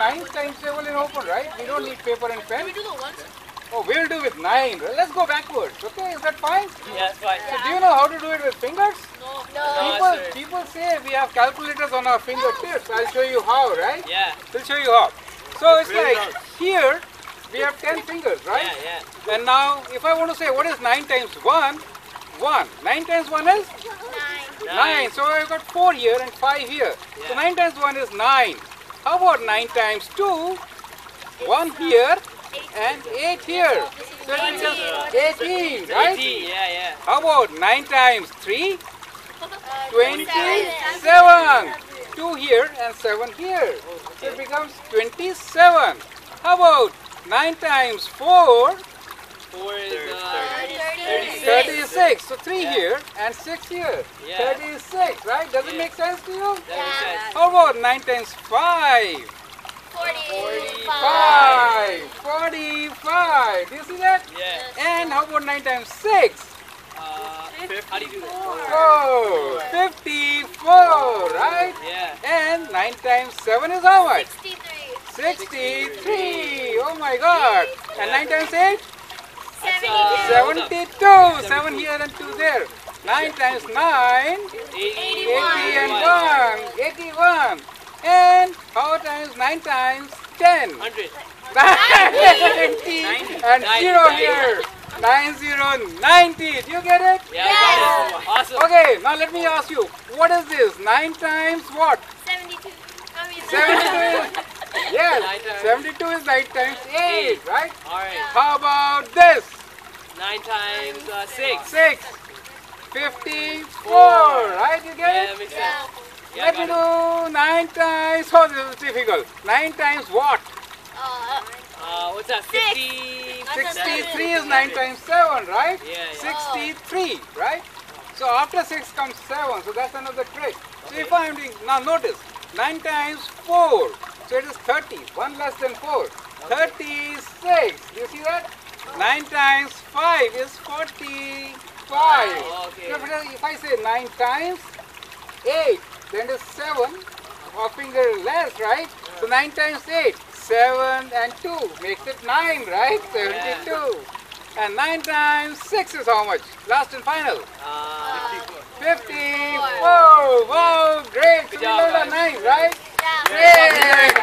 Nine times table in open, right? We don't need paper and pen. Can we do the ones? Oh, we'll do with nine. Let's go backwards. Okay, is that fine? Yeah, it's fine. So do you know how to do it with fingers? No. People, sir. people say we have calculators on our fingertips. I'll show you how, right? Yeah, We'll show you how. So it's Very like here we have 10 fingers, right? yeah, yeah. And now if I want to say what is 9 times 1, 1. 9 times 1 is Nine. 9. So I've got 4 here and 5 here. Yeah. So 9 times 1 is 9. How about 9 times 2? 1 here and 8 here. So it becomes 18, right? 18, yeah, yeah. How about 9 times 3? Uh, 27. 2 here and 7 here. So it becomes 27. How about 9 times 4? 4 is uh, 36. 36. So 3 Yeah. here and 6 here. Yeah. 36, right? Does it make sense to you? that makes sense. How about 9 times 5? 45. 5. 45. Do you see that? Yeah. And how about 9 times 6? Uh, how do you do that? Oh, 54, right? Yeah. And 9 times 7 is how much? 63. 63. Oh my god. And 9 times 8? That's, uh, 72. 7 here and 2 there. 9 times 9? 80, 80 and 1. 81. And how times 9 times 10? 100. 90. And 0 here. 90, 90. Do you get it? Yeah. Yeah. Awesome. Okay, now let me ask you. What is this? 9 times what? 72. I mean, 72 is... Yes, Nine times- 72 is 9 times 8, right? All right. How about this? 9 times uh, 6. 6. 54, right? You get it? Yeah. Yeah, Let me do 9 times. Oh, this is difficult. 9 times what? Uh, Uh, what's that? Six. 50. 63 is 9 times 7, right? Yeah, yeah. 63, right? So after 6 comes 7, so that's another trick. So if I'm doing, now notice, 9 times 4, so it is 30, 1 less than 4. 36, do you see that? 9 times 5 is 45. Oh, okay. So if I- say 9 times 8, then it is 7, a finger less, right? So 9 times 8, 7 and 2 makes it 9, right? 72. And 9 times 6 is how much? Last and final. Uh, 54. Wow, great. So we job, learned a 9, right? yeah. Great.